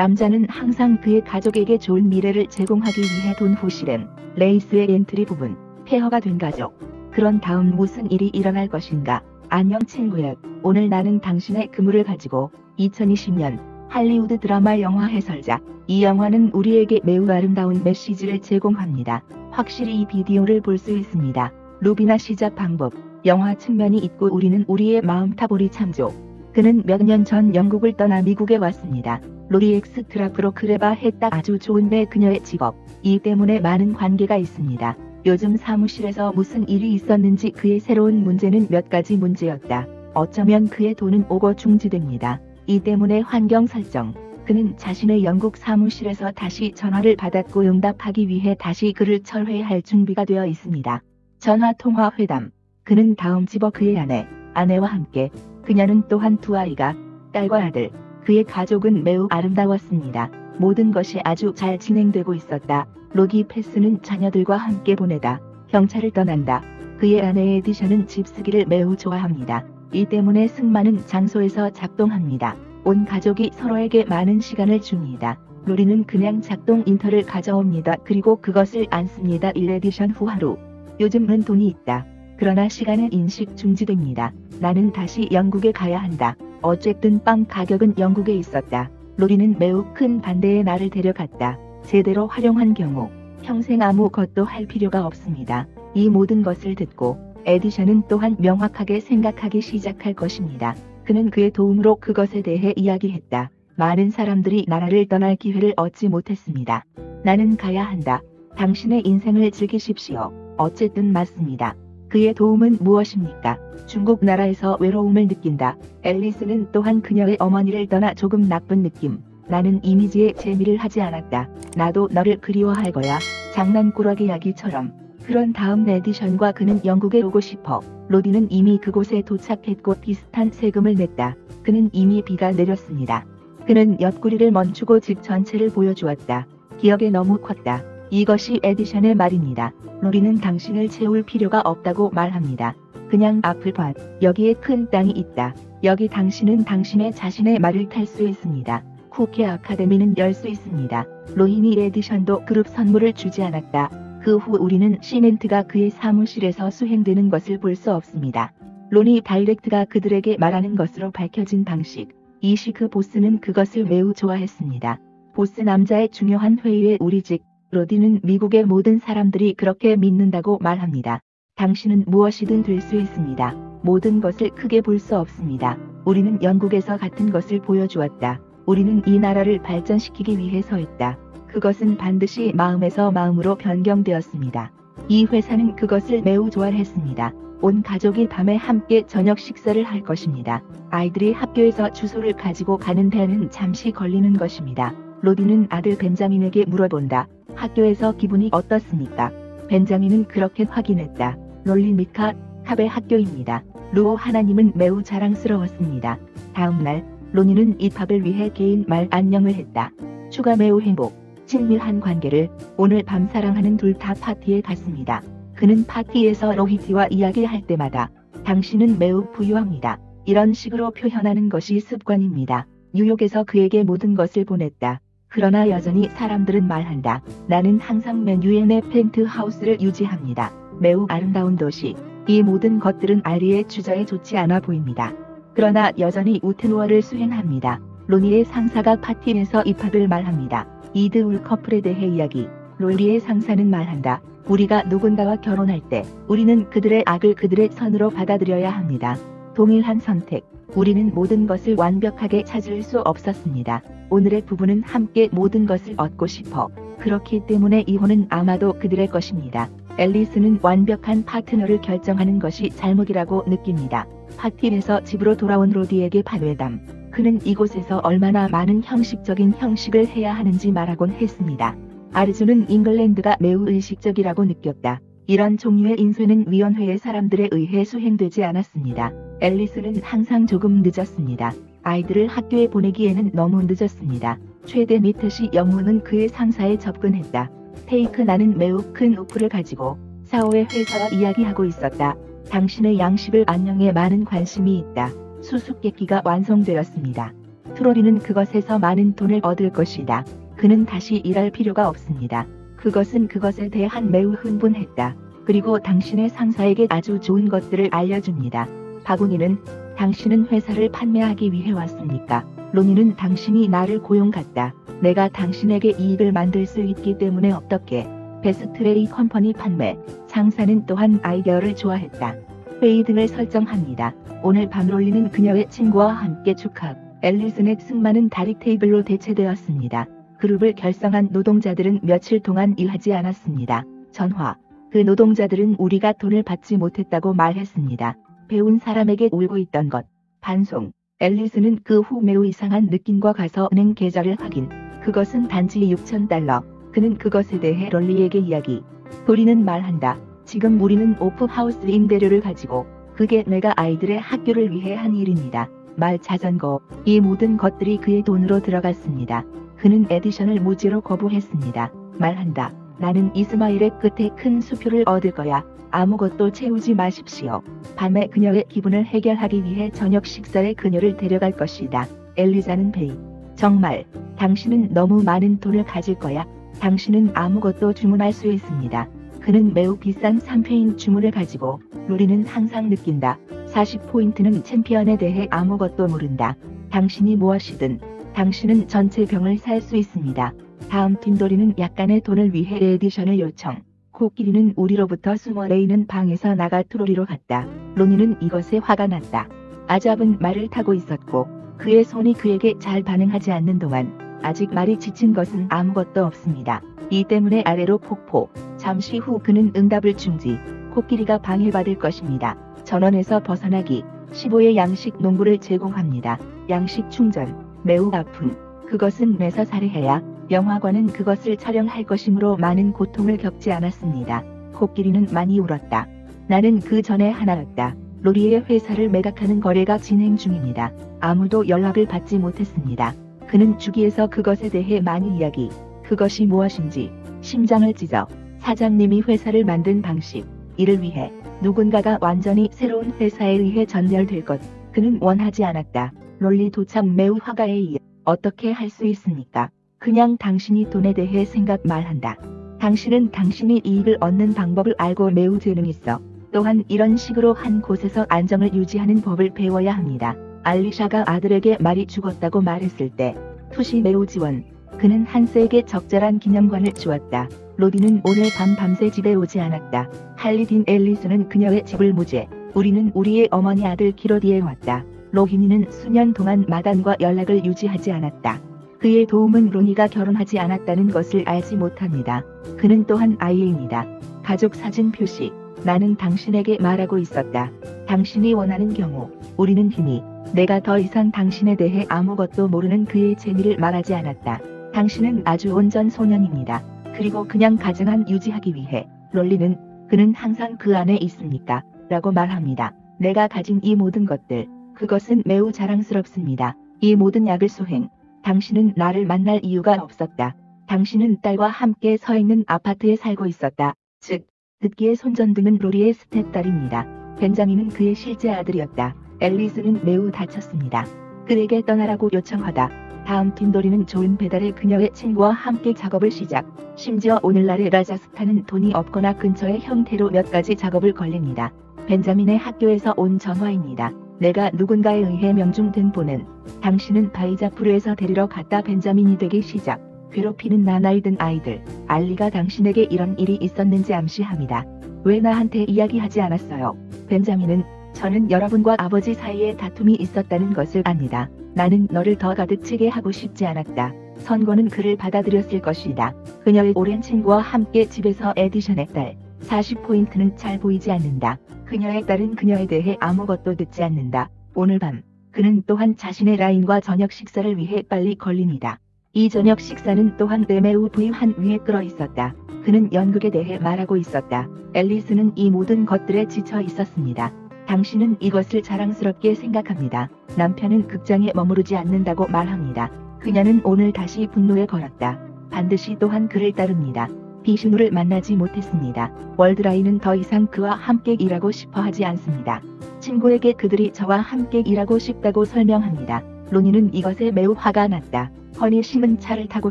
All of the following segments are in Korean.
남자는 항상 그의 가족에게 좋은 미래를 제공하기 위해 돈 후실은 레이스의 엔트리 부분, 폐허가 된 가족. 그런 다음 무슨 일이 일어날 것인가? 안녕 친구야. 오늘 나는 당신의 그물을 가지고 2020년 할리우드 드라마 영화 해설자. 이 영화는 우리에게 매우 아름다운 메시지를 제공합니다. 확실히 이 비디오를 볼 수 있습니다. 루비나 시작 방법. 영화 측면이 있고 우리는 우리의 마음 타보리 참조. 그는 몇 년 전 영국을 떠나 미국에 왔습니다. 로리 엑스 트라프로 크레바 했다 아주 좋은데 그녀의 직업. 이 때문에 많은 관계가 있습니다. 요즘 사무실에서 무슨 일이 있었는지 그의 새로운 문제는 몇 가지 문제였다. 어쩌면 그의 돈은 오고 중지됩니다. 이 때문에 환경 설정. 그는 자신의 영국 사무실에서 다시 전화를 받았고 응답하기 위해 다시 그를 철회할 준비가 되어 있습니다. 전화 통화 회담. 그는 다음 집어 그의 아내, 아내와 함께 그녀는 또한 두 아이가 딸과 아들, 그의 가족은 매우 아름다웠습니다. 모든 것이 아주 잘 진행되고 있었다. 로기 패스는 자녀들과 함께 보내다. 경찰을 떠난다. 그의 아내 에디션은 집쓰기를 매우 좋아합니다. 이 때문에 승마는 장소에서 작동합니다. 온 가족이 서로에게 많은 시간을 줍니다. 로리는 그냥 작동 인터를 가져옵니다. 그리고 그것을 안 씁니다. 1에디션 후 하루. 요즘은 돈이 있다. 그러나 시간은 인식 중지됩니다. 나는 다시 영국에 가야 한다. 어쨌든 빵 가격은 영국에 있었다. 로리는 매우 큰 반대에 나를 데려갔다. 제대로 활용한 경우 평생 아무것도 할 필요가 없습니다. 이 모든 것을 듣고 에디션은 또한 명확하게 생각하기 시작할 것입니다. 그는 그의 도움으로 그것에 대해 이야기했다. 많은 사람들이 나라를 떠날 기회를 얻지 못했습니다. 나는 가야 한다. 당신의 인생을 즐기십시오. 어쨌든 맞습니다. 그의 도움은 무엇입니까? 중국 나라에서 외로움을 느낀다. 앨리스는 또한 그녀의 어머니를 떠나 조금 나쁜 느낌. 나는 이미지에 재미를 하지 않았다. 나도 너를 그리워할 거야. 장난꾸러기 이야기처럼. 그런 다음 에디션과 그는 영국에 오고 싶어. 로디는 이미 그곳에 도착했고 비슷한 세금을 냈다. 그는 이미 비가 내렸습니다. 그는 옆구리를 멈추고 집 전체를 보여주었다. 기억에 너무 컸다. 이것이 에디션의 말입니다. 로리는 당신을 채울 필요가 없다고 말합니다. 그냥 앞을 봐. 여기에 큰 땅이 있다. 여기 당신은 당신의 자신의 말을 탈 수 있습니다. 쿠키 아카데미는 열 수 있습니다. 로히니 에디션도 그룹 선물을 주지 않았다. 그 후 우리는 시멘트가 그의 사무실에서 수행되는 것을 볼 수 없습니다. 로니 다이렉트가 그들에게 말하는 것으로 밝혀진 방식. 이시크 보스는 그것을 매우 좋아했습니다. 보스 남자의 중요한 회의에 우리 직 로디는 미국의 모든 사람들이 그렇게 믿는다고 말합니다. 당신은 무엇이든 될 수 있습니다. 모든 것을 크게 볼 수 없습니다. 우리는 영국에서 같은 것을 보여주었다. 우리는 이 나라를 발전시키기 위해 서 있다. 그것은 반드시 마음에서 마음으로 변경되었습니다. 이 회사는 그것을 매우 좋아했습니다. 온 가족이 밤에 함께 저녁 식사를 할 것입니다. 아이들이 학교에서 주소를 가지고 가는 데는 잠시 걸리는 것입니다. 로디는 아들 벤자민에게 물어본다. 학교에서 기분이 어떻습니까? 벤자민은 그렇게 확인했다. 롤리 미카, 캅의 학교입니다. 루오 하나님은 매우 자랑스러웠습니다. 다음날, 로니는 입학을 위해 개인 말 안녕을 했다. 추가 매우 행복, 친밀한 관계를 오늘 밤 사랑하는 둘 다 파티에 갔습니다. 그는 파티에서 로히티와 이야기할 때마다 당신은 매우 부유합니다. 이런 식으로 표현하는 것이 습관입니다. 뉴욕에서 그에게 모든 것을 보냈다. 그러나 여전히 사람들은 말한다. 나는 항상 맨유엔의 펜트하우스를 유지합니다. 매우 아름다운 도시. 이 모든 것들은 아리의 주저에 좋지 않아 보입니다. 그러나 여전히 우트노어를 수행합니다. 로니의 상사가 파티에서 입학을 말합니다. 이드 울 커플에 대해 이야기. 롤리의 상사는 말한다. 우리가 누군가와 결혼할 때 우리는 그들의 악을 그들의 선으로 받아들여야 합니다. 동일한 선택. 우리는 모든 것을 완벽하게 찾을 수 없었습니다. 오늘의 부부는 함께 모든 것을 얻고 싶어. 그렇기 때문에 이혼은 아마도 그들의 것입니다. 앨리스는 완벽한 파트너를 결정하는 것이 잘못이라고 느낍니다. 파티에서 집으로 돌아온 로디에게 반회담. 그는 이곳에서 얼마나 많은 형식적인 형식을 해야 하는지 말하곤 했습니다. 아르주는 잉글랜드가 매우 의식적이라고 느꼈다. 이런 종류의 인쇄는 위원회의 사람들에 의해 수행되지 않았습니다. 앨리스는 항상 조금 늦었습니다. 아이들을 학교에 보내기에는 너무 늦었습니다. 최대 미터시 영문은 그의 상사에 접근했다. 테이크 나는 매우 큰 오프를 가지고 사오의 회사와 이야기하고 있었다. 당신의 양식을 안녕에 많은 관심이 있다. 수수께끼가 완성되었습니다. 트로리는 그것에서 많은 돈을 얻을 것이다. 그는 다시 일할 필요가 없습니다. 그것은 그것에 대한 매우 흥분했다. 그리고 당신의 상사에게 아주 좋은 것들을 알려줍니다. 바구니는 당신은 회사를 판매하기 위해 왔습니까? 로니는 당신이 나를 고용 같다. 내가 당신에게 이익을 만들 수 있기 때문에 어떻게? 베스트레이 컴퍼니 판매. 상사는 또한 아이디어를 좋아했다. 회의 등을 설정합니다. 오늘 밤 롤리는 그녀의 친구와 함께 축하. 앨리슨의 승마는 다리 테이블로 대체되었습니다. 그룹을 결성한 노동자들은 며칠 동안 일하지 않았습니다. 전화. 그 노동자들은 우리가 돈을 받지 못했다고 말했습니다. 배운 사람에게 울고 있던 것. 반송. 앨리스는 그 후 매우 이상한 느낌과 가서 은행 계좌를 확인. 그것은 단지 6천 달러. 그는 그것에 대해 럴리에게 이야기. 도리는 말한다. 지금 우리는 오프하우스 임대료를 가지고 그게 내가 아이들의 학교를 위해 한 일입니다. 말 자전거, 이 모든 것들이 그의 돈으로 들어갔습니다. 그는 에디션을 무지로 거부했습니다. 말한다. 나는 이스마일의 끝에 큰 수표를 얻을 거야. 아무것도 채우지 마십시오. 밤에 그녀의 기분을 해결하기 위해 저녁 식사에 그녀를 데려갈 것이다. 엘리자는 베이. 정말, 당신은 너무 많은 돈을 가질 거야. 당신은 아무것도 주문할 수 있습니다. 그는 매우 비싼 3패인 주문을 가지고 로리는 항상 느낀다. 40포인트는 챔피언에 대해 아무것도 모른다. 당신이 무엇이든 당신은 전체 병을 살 수 있습니다. 다음 틴도리는 약간의 돈을 위해 에디션을 요청. 코끼리는 우리로부터 숨어 레이는 방에서 나가 트로리로 갔다. 로니는 이것에 화가 났다. 아잡은 말을 타고 있었고 그의 손이 그에게 잘 반응하지 않는 동안 아직 말이 지친 것은 아무것도 없습니다. 이 때문에 아래로 폭포. 잠시 후 그는 응답을 중지. 코끼리가 방해받을 것입니다. 전원에서 벗어나기. 15의 양식 농구를 제공합니다. 양식 충전. 매우 아픈. 그것은 매서 살해해야 영화관은 그것을 촬영할 것이므로 많은 고통을 겪지 않았습니다. 코끼리는 많이 울었다. 나는 그 전에 하나였다. 로리의 회사를 매각하는 거래가 진행 중입니다. 아무도 연락을 받지 못했습니다. 그는 주기에서 그것에 대해 많이 이야기. 그것이 무엇인지 심장을 찢어 사장님이 회사를 만든 방식 이를 위해 누군가가 완전히 새로운 회사에 의해 전멸될 것 그는 원하지 않았다. 롤리 도착 매우 화가에 의해 어떻게 할 수 있습니까? 그냥 당신이 돈에 대해 생각 말한다. 당신은 당신이 이익을 얻는 방법을 알고 매우 재능있어. 또한 이런 식으로 한 곳에서 안정을 유지하는 법을 배워야 합니다. 알리샤가 아들에게 말이 죽었다고 말했을 때 투시 매우 지원. 그는 한스에게 적절한 기념관을 주었다. 로디는 오늘 밤 밤새 집에 오지 않았다. 할리딘 앨리스는 그녀의 집을 무죄. 우리는 우리의 어머니 아들 기로디에 왔다. 로히니는 수년 동안 마단과 연락을 유지하지 않았다. 그의 도움은 로니가 결혼하지 않았다는 것을 알지 못합니다. 그는 또한 아이입니다. 가족 사진 표시. 나는 당신에게 말하고 있었다. 당신이 원하는 경우 우리는 힘이 내가 더 이상 당신에 대해 아무것도 모르는 그의 재미를 말하지 않았다. 당신은 아주 온전 소년입니다. 그리고 그냥 가정한 유지하기 위해 롤리는 그는 항상 그 안에 있습니까? 라고 말합니다. 내가 가진 이 모든 것들 그것은 매우 자랑스럽습니다. 이 모든 약을 수행 당신은 나를 만날 이유가 없었다. 당신은 딸과 함께 서 있는 아파트에 살고 있었다. 즉 듣기에 손전등은 로리의 스텝딸입니다. 벤자민은 그의 실제 아들이었다. 앨리스는 매우 다쳤습니다. 그에게 떠나라고 요청하다. 다음 틴도리는 좋은 배달의 그녀의 친구와 함께 작업을 시작. 심지어 오늘날의 라자스타는 돈이 없거나 근처의 형태로 몇 가지 작업을 걸립니다. 벤자민의 학교에서 온 전화입니다. 내가 누군가에 의해 명중된 보는 당신은 바이자프르에서 데리러 갔다 벤자민이 되기 시작. 괴롭히는 나나이든 아이들. 알리가 당신에게 이런 일이 있었는지 암시합니다. 왜 나한테 이야기하지 않았어요? 벤자민은 저는 여러분과 아버지 사이에 다툼이 있었다는 것을 압니다. 나는 너를 더 가득 치게 하고 싶지 않았다. 선고는 그를 받아들였을 것이다. 그녀의 오랜 친구와 함께 집에서 에디션의 딸. 40포인트는 잘 보이지 않는다. 그녀의 딸은 그녀에 대해 아무것도 듣지 않는다. 오늘 밤 그는 또한 자신의 라인과 저녁 식사를 위해 빨리 걸립니다. 이 저녁 식사는 또한 매우 부유한 위에 끌어 있었다. 그는 연극에 대해 말하고 있었다. 앨리스는 이 모든 것들에 지쳐 있었습니다. 당신은 이것을 자랑스럽게 생각합니다. 남편은 극장에 머무르지 않는다고 말합니다. 그녀는 오늘 다시 분노에 걸었다. 반드시 또한 그를 따릅니다. 비슈누를 만나지 못했습니다. 월드라인은 더 이상 그와 함께 일하고 싶어 하지 않습니다. 친구에게 그들이 저와 함께 일하고 싶다고 설명합니다. 로니는 이것에 매우 화가 났다. 허니 심은 차를 타고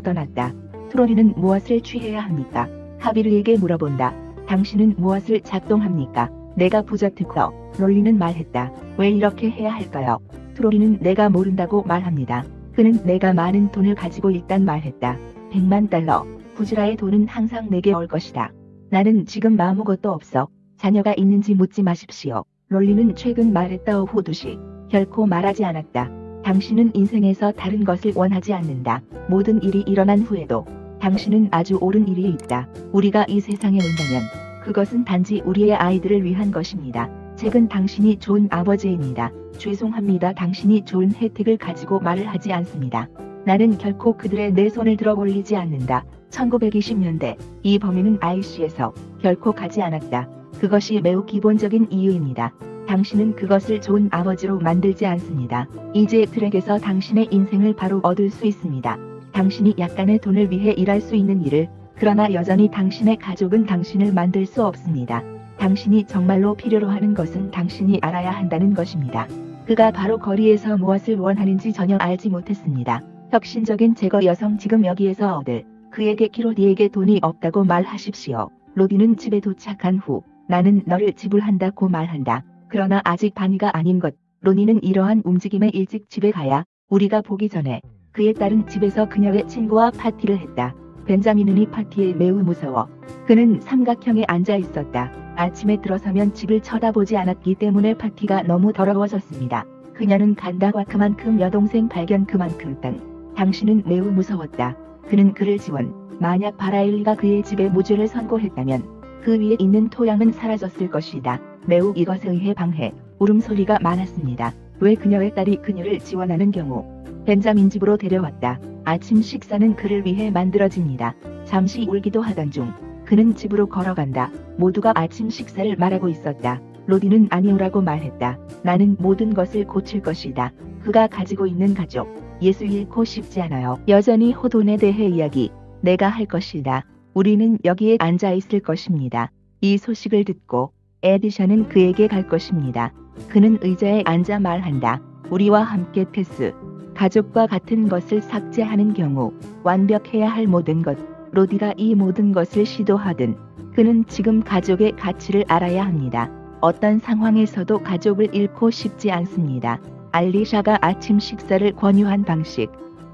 떠났다. 트로니는 무엇을 취해야 합니까? 하비르에게 물어본다. 당신은 무엇을 작동합니까? 내가 부자 특허. 롤리는 말했다. 왜 이렇게 해야 할까요? 트로리는 내가 모른다고 말합니다. 그는 내가 많은 돈을 가지고 있단 말했다. 100만 달러. 부지라의 돈은 항상 내게 올 것이다. 나는 지금 아무것도 없어. 자녀가 있는지 묻지 마십시오. 롤리는 최근 말했다 오후 2시. 결코 말하지 않았다. 당신은 인생에서 다른 것을 원하지 않는다. 모든 일이 일어난 후에도 당신은 아주 옳은 일이 있다. 우리가 이 세상에 온다면 그것은 단지 우리의 아이들을 위한 것입니다. 책은 당신이 좋은 아버지입니다. 죄송합니다. 당신이 좋은 혜택을 가지고 말을 하지 않습니다. 나는 결코 그들의 내 손을 들어 올리지 않는다. 1920년대 이 범인은 IC에서 결코 가지 않았다. 그것이 매우 기본적인 이유입니다. 당신은 그것을 좋은 아버지로 만들지 않습니다. 이제 트랙에서 당신의 인생을 바로 얻을 수 있습니다. 당신이 약간의 돈을 위해 일할 수 있는 일을 그러나 여전히 당신의 가족은 당신을 만들 수 없습니다. 당신이 정말로 필요로 하는 것은 당신이 알아야 한다는 것입니다. 그가 바로 거리에서 무엇을 원하는지 전혀 알지 못했습니다. 혁신적인 제거 여성 지금 여기에서 얻을 그에게 키로디에게 돈이 없다고 말하십시오. 로디는 집에 도착한 후 나는 너를 지불한다고 말한다. 그러나 아직 반이가 아닌 것. 로니는 이러한 움직임에 일찍 집에 가야 우리가 보기 전에 그의 딸은 집에서 그녀의 친구와 파티를 했다. 벤자민은 이 파티에 매우 무서워. 그는 삼각형에 앉아 있었다. 아침에 들어서면 집을 쳐다보지 않았기 때문에 파티가 너무 더러워졌습니다. 그녀는 간다와 그만큼 여동생 발견 그만큼 땅. 당신은 매우 무서웠다. 그는 그를 지원. 만약 바라일리가 그의 집에 무죄를 선고했다면 그 위에 있는 토양은 사라졌을 것이다. 매우 이것에 의해 방해, 울음소리가 많았습니다. 왜 그녀의 딸이 그녀를 지원하는 경우 벤자민 집으로 데려왔다. 아침 식사는 그를 위해 만들어집니다. 잠시 울기도 하던 중 그는 집으로 걸어간다. 모두가 아침 식사를 말하고 있었다. 로디는 아니오라고 말했다. 나는 모든 것을 고칠 것이다. 그가 가지고 있는 가족, 예수 잃고 싶지 않아요. 여전히 호돈에 대해 이야기, 내가 할 것이다. 우리는 여기에 앉아 있을 것입니다. 이 소식을 듣고 에디션은 그에게 갈 것입니다. 그는 의자에 앉아 말한다. 우리와 함께 패스. 가족과 같은 것을 삭제하는 경우 완벽해야 할 모든 것. 로디가 이 모든 것을 시도하든 그는 지금 가족의 가치를 알아야 합니다. 어떤 상황에서도 가족을 잃고 싶지 않습니다. 알리샤가 아침 식사를 권유한 방식.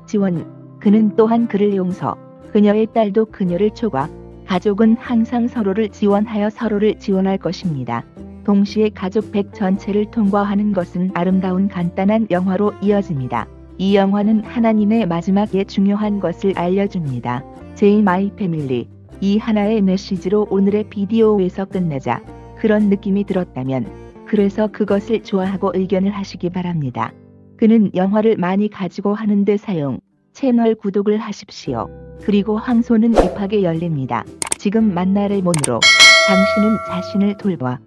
지원. 그는 또한 그를 용서. 그녀의 딸도 그녀를 초과. 가족은 항상 서로를 지원하여 서로를 지원할 것입니다. 동시에 가족 100 전체를 통과하는 것은 아름다운 간단한 영화로 이어집니다. 이 영화는 하나님의 마지막에 중요한 것을 알려줍니다. 제이 마이 패밀리. 이 하나의 메시지로 오늘의 비디오에서 끝내자. 그런 느낌이 들었다면 그래서 그것을 좋아하고 의견을 하시기 바랍니다. 그는 영화를 많이 가지고 하는데 사용. 채널 구독을 하십시오. 그리고 황소는 입하게 열립니다. 지금 만날의 문으로 당신은 자신을 돌봐